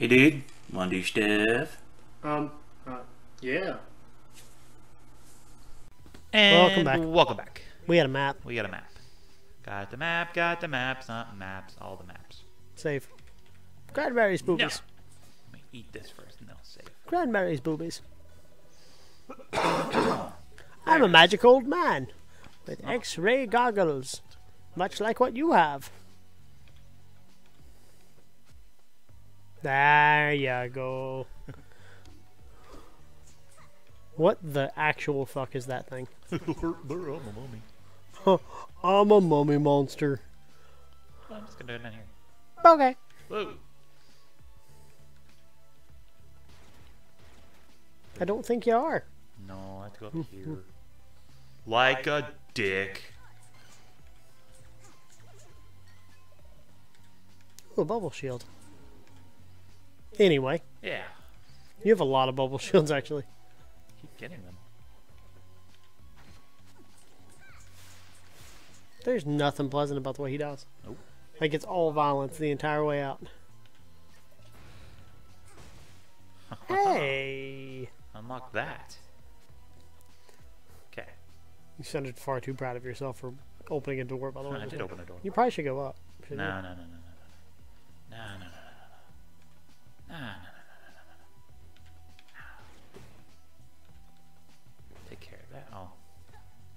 Hey dude, wanna do stuff? Um, uh, yeah. And Welcome back. Welcome back. We got a map. We got a map. Got the map, got the maps, not maps, all the maps. Save. Cranberries No. boobies. Let me eat this first and then I'll save. Cranberries boobies. I'm a magic old man with X-ray goggles, much like what you have. There you go. What the actual fuck is that thing? I'm a mummy monster. I'm just gonna do it in here. Okay. Whoa. I don't think you are. No, I have to go up here. Like a dick. Oh, bubble shield. Anyway. Yeah. You have a lot of bubble shields, actually. Keep getting them. There's nothing pleasant about the way he does. Nope. Like, it's all violence the entire way out. hey! Unlock that. Okay. You sounded far too proud of yourself for opening a door, by the way. I did open a door. You probably should go up. No, no, no, no, no. No, no,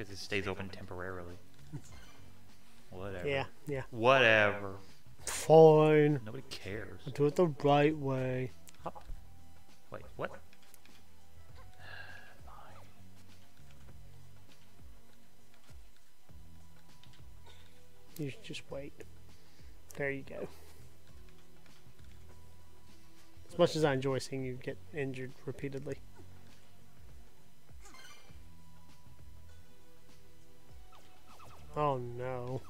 because it stays open temporarily. Whatever. Yeah, yeah. Whatever. Fine. Nobody cares. I'll do it the right way. Hop. Wait, what? You just wait. There you go. As much as I enjoy seeing you get injured repeatedly. Oh no.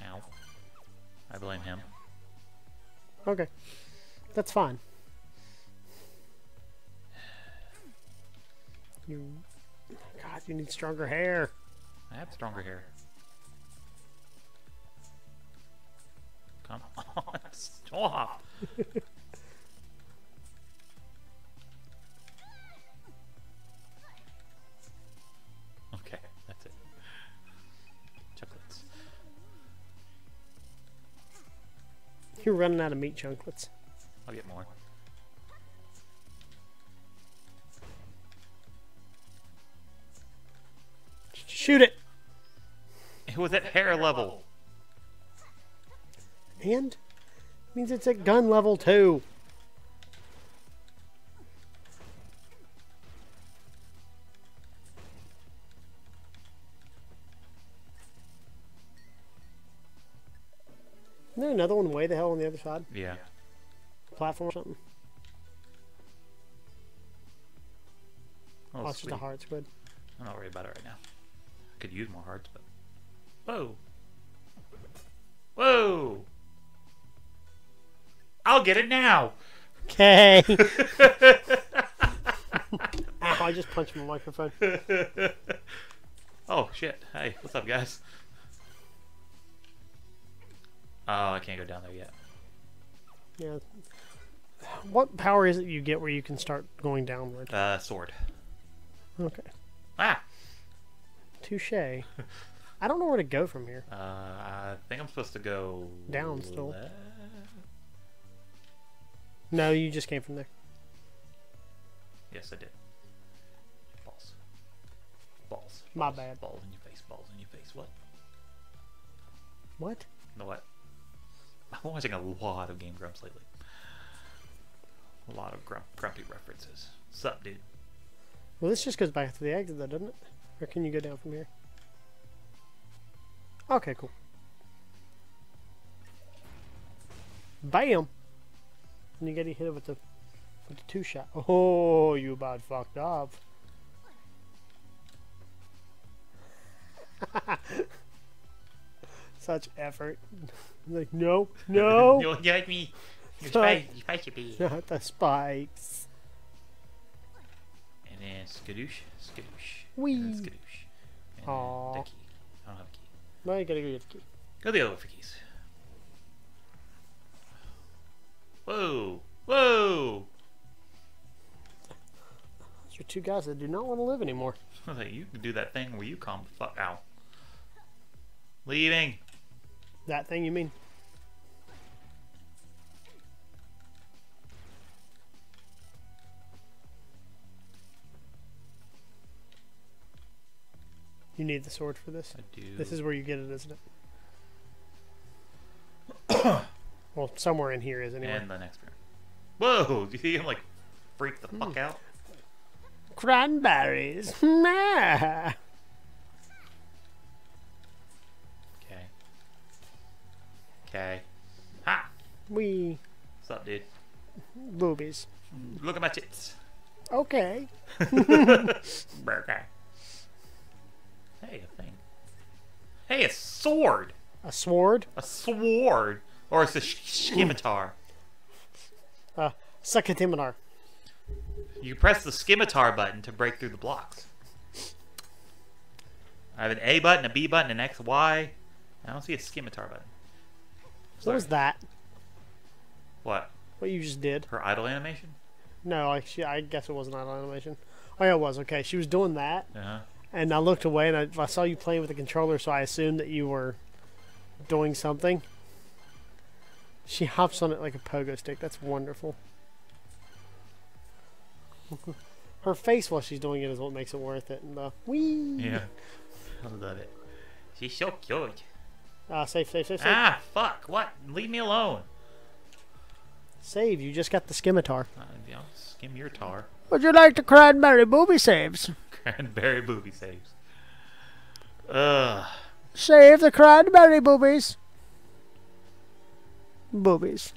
Ow. I blame him. Okay. That's fine. You. God, you need stronger hair. I have stronger hair. Come on, stop. You're running out of meat chunklets. I'll get more. Shoot it! It was at hair level. And means it's at gun level too. Isn't there another one way the hell on the other side? Yeah. Platform or something? Oh, Oh, it's just a sweet. heart squid. I'm not worried about it right now. I could use more hearts, but. Whoa! Whoa! I'll get it now! Okay. Ah, I just punched my microphone. oh, shit. Hey, what's up, guys? Oh, I can't go down there yet. Yeah. What power is it you get where you can start going downward? Uh, sword. Okay. Ah! Touche. I don't know where to go from here. Uh, I think I'm supposed to go. Down still. left? No, you just came from there. Yes, I did. Balls. Balls. My bad. Balls in your face. Balls in your face. What? What? Know what? I'm watching a lot of Game Grumps lately. A lot of grump, grumpy references. Sup, dude? Well, this just goes back to the exit, though, doesn't it? Or can you go down from here? Okay, cool. Bam! And you get hit with the with the two shot. Oh, you about fucked up. Such effort. like, no, no, you like me. Your Sorry. spice, your spicy bee. not the spikes. And then skadoosh, skadoosh. Whee. And then skadoosh. And then ducky. Well, you gotta go get the key. Go the other way for keys. Whoa! Whoa! Those are two guys that do not want to live anymore. I you can do that thing where you calm the fuck out. Leaving. That thing you mean? You need the sword for this? I do. This is where you get it, isn't it? well, somewhere in here is anyway. and the next room. Whoa! Do you see him like freak the fuck hmm. out? Cranberries! What's up, dude? Boobies. Look at my tits. Okay. Burger. Hey, a thing. Hey, a sword! A sword? A sword! Or it's a sh- scimitar. Uh, Suckatiminar. You press the scimitar button to break through the blocks. I have an A button, a B button, an X, Y. I don't see a scimitar button. What was that? What? What you just did? Her idle animation? No, I, she, I guess it wasn't an animation. Oh yeah, it was. Okay, she was doing that, Uh-huh. and I looked away, and I, I saw you playing with the controller, so I assumed that you were doing something. She hops on it like a pogo stick. That's wonderful. Her face while she's doing it is what makes it worth it. And the wee. Yeah. I love it. She's so cute. Ah, safe, safe, safe, safe. Ah, fuck. What? Leave me alone. Save. You just got the scimitar. Uh, you know, skim your tar. Would you like the cranberry booby saves? Cranberry booby saves. Ugh. Save the cranberry boobies. Boobies.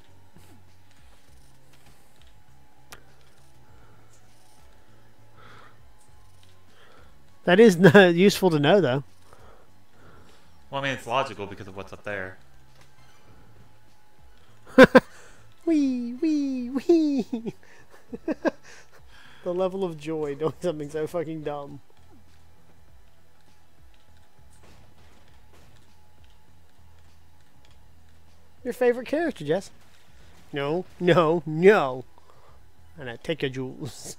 That is useful to know, though. Well, I mean, it's logical because of what's up there. Wee, wee, wee. the level of joy doing something so fucking dumb. Your favorite character, Jess? No, no, no. And I take your jewels.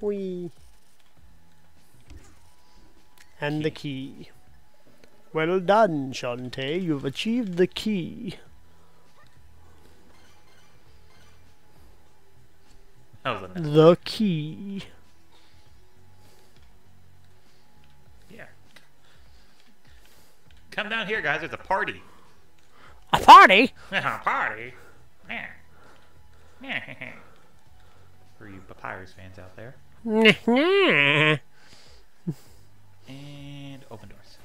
Wee. And the key. Well done, Shantae. You've achieved the key. That was a nice. The key. Yeah. Come down here, guys. There's a party. A party? a party? Yeah. Yeah. For you Papyrus fans out there. And open doors.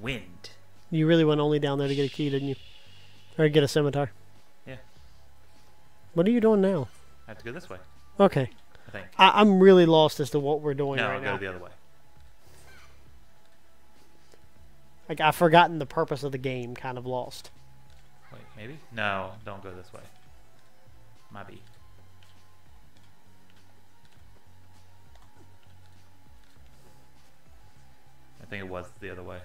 Wind. you really went only down there to get a key, didn't you? Or get a scimitar? Yeah. What are you doing now? I have to go this way, Okay. I think. I- I'm really lost as to what we're doing No, right I'll go the other way. Like I've forgotten the purpose of the game. Kind of lost. Wait, maybe? No, don't go this way. Might be. I think it was the other way.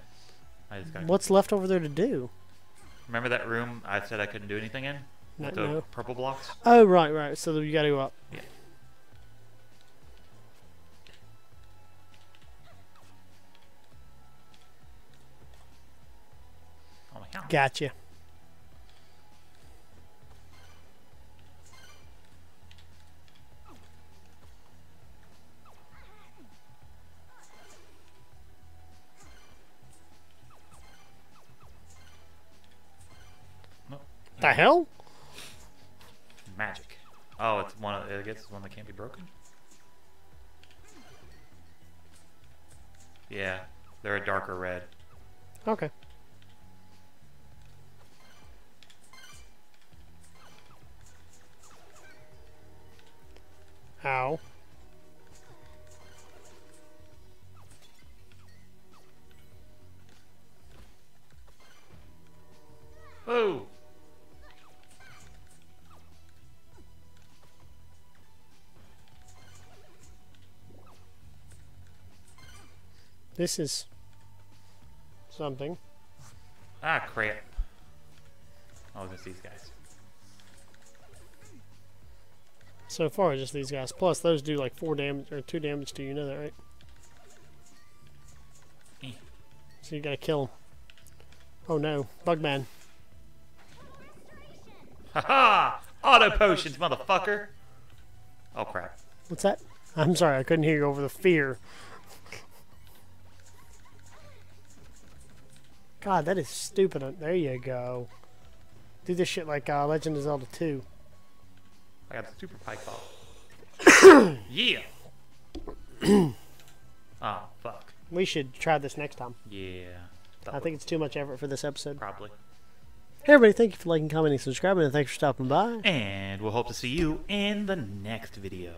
I just got. What's left over there to do? Remember that room I said I couldn't do anything in? The no. purple blocks? Oh right, right. So you got to go up. Yeah. Oh my god. Gotcha. The hell? Magic. Oh, it's one. Of, I guess it's one that can't be broken. Yeah, they're a darker red. Okay. This is something. Ah, crap. Oh, it's these guys. So far, just these guys. Plus, those do like four damage or two damage to you. You know that, right? Eh. So you gotta kill them. Oh no, Bugman. Haha! Auto potions, motherfucker! Oh, crap. What's that? I'm sorry, I couldn't hear you over the fear. God, that is stupid. There you go. Do this shit like uh, Legend of Zelda 2. I got the super pike ball. yeah! oh, fuck. We should try this next time. Yeah. I think it's too much effort for this episode. Probably. Hey everybody, thank you for liking, commenting, subscribing, and thanks for stopping by. And we'll hope to see you in the next video.